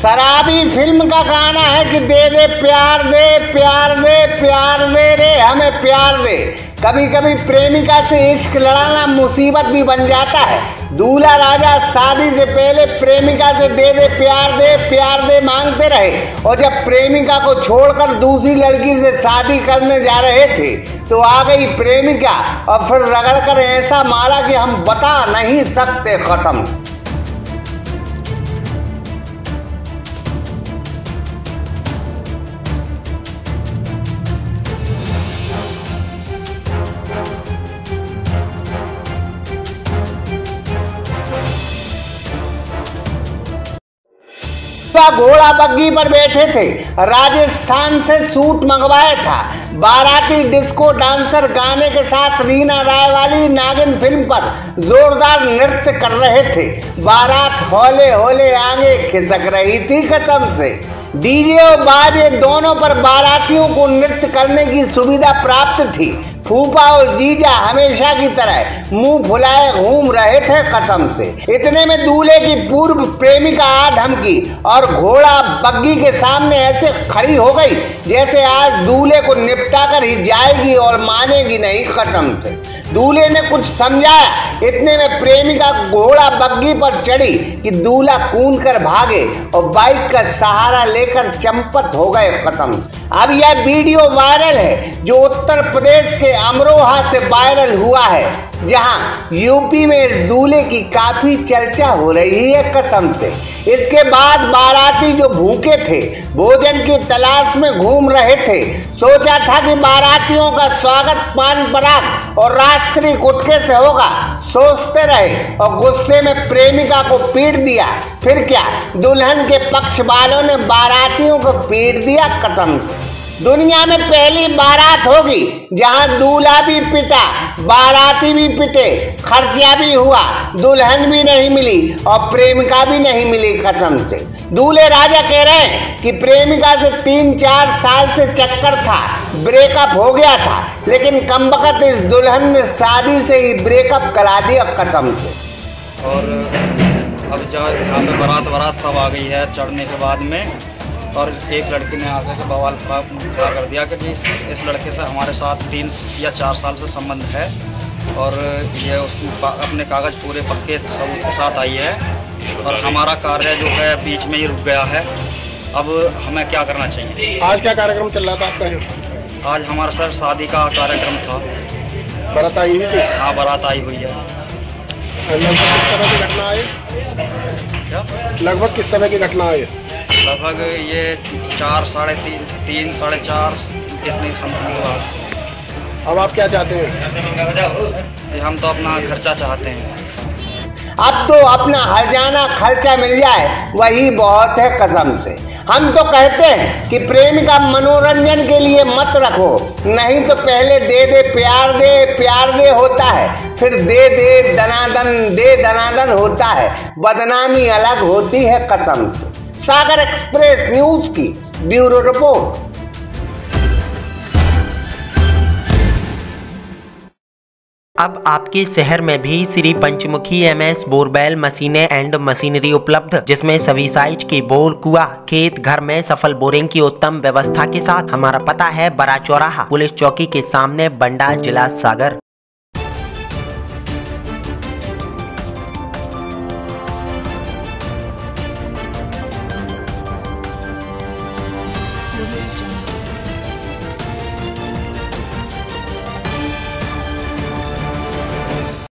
शराबी फ़िल्म का गाना है कि दे दे, प्यार दे प्यार दे प्यार दे रे, हमें प्यार दे। कभी कभी प्रेमिका से इश्क, लड़ाना मुसीबत भी बन जाता है। दूल्हा राजा शादी से पहले प्रेमिका से दे दे, प्यार दे प्यार दे मांगते रहे। और जब प्रेमिका को छोड़कर दूसरी लड़की से शादी करने जा रहे थे तो आ गई प्रेमिका और फिर रगड़ कर ऐसा मारा कि हम बता नहीं सकते कसम वह घोड़ा बग्गी पर बैठे थे। राजस्थान से सूट मंगवाया था। बाराती डिस्को डांसर गाने के साथ रीना राय वाली नागिन फ़िल्म पर जोरदार नृत्य कर रहे थे। बारात होले होले आगे खिसक रही थी कसम से। डीजे और बाजे दोनों पर बारातियों को नृत्य करने की सुविधा प्राप्त थी। फूफा और जीजा हमेशा की तरह मुँह फुलाए घूम रहे थे कसम से। इतने में दूल्हे की पूर्व प्रेमिका धमकी और घोड़ा बग्गी के सामने ऐसे खड़ी हो गई, जैसे आज दूल्हे को निपटा कर ही जाएगी और मानेगी नहीं कसम से। दूल्हे ने कुछ समझाया। इतने में प्रेमिका घोड़ा बग्गी पर चढ़ी कि दूल्हा कूद कर भागे और बाइक का सहारा लेकर चंपत हो गए कसम अब यह वीडियो वायरल है, जो उत्तर प्रदेश के अमरोहा से वायरल हुआ है। जहाँ यूपी में इस दूल्हे की काफ़ी चर्चा हो रही है कसम से। इसके बाद बाराती जो भूखे थे, भोजन की तलाश में घूम रहे थे, सोचा था कि बारातियों का स्वागत पान पराग और राजश्री गुटके से होगा। सोचते रहे और गुस्से में प्रेमिका को पीट दिया। फिर क्या, दुल्हन के पक्ष वालों ने बारातियों को पीट दिया कसम से। दुनिया में पहली बारात होगी, जहाँ दूल्हा भी पिटा बाराती भी पिटे खर्चा भी हुआ, दुल्हन भी नहीं मिली और प्रेमिका भी नहीं मिली कसम से। दूल्हे राजा कह रहे हैं कि प्रेमिका से तीन चार साल से चक्कर था ब्रेकअप हो गया था, लेकिन कम वक्त इस दुल्हन ने शादी से ही ब्रेकअप करा दिया कसम से। और अब जब यहाँ पे बारात बारात सब आ गई है, चढ़ने के बाद में। और एक लड़की ने आकर के बवाल खड़ा खड़ा कर दिया कि जी इस, इस लड़के से हमारे साथ तीन या चार साल से संबंध है और ये उस अपने कागज़ पूरे पक्के सबूत के साथ आई है और हमारा कार्य जो है बीच में ही रुक गया है। अब हमें क्या करना चाहिए? आज क्या कार्यक्रम चल रहा था आपका आज हमारा सर शादी का कार्यक्रम था। बारात आई हुई थी? हाँ बारात आई हुई है। लगभग किस समय की घटना आई? क्या? लगभग किस समय की घटना आई? लगभग ये चार साढ़े तीन तीन साढ़े चार इतनी समथिंग हुआ अब आप क्या चाहते हैं? हम तो अपना खर्चा चाहते हैं। अब तो अपना हरजाना खर्चा मिल जाए वही बहुत है कसम से। हम तो कहते हैं कि प्रेम का मनोरंजन के लिए मत रखो नहीं तो पहले दे दे प्यार दे प्यार दे होता है फिर दे दे दनादन दे दनादन होता है। बदनामी अलग होती है कसम से। सागर एक्सप्रेस न्यूज़ की ब्यूरो रिपोर्ट। अब आपके शहर में भी Shri Panchmukhi M S borewell मशीनें एंड मशीनरी उपलब्ध, जिसमें सभी साइज़ की बोर, कुआ, खेत, घर में सफल बोरिंग की उत्तम व्यवस्था के साथ, हमारा पता है बड़ा चौराहा पुलिस चौकी के सामने बंडा जिला सागर।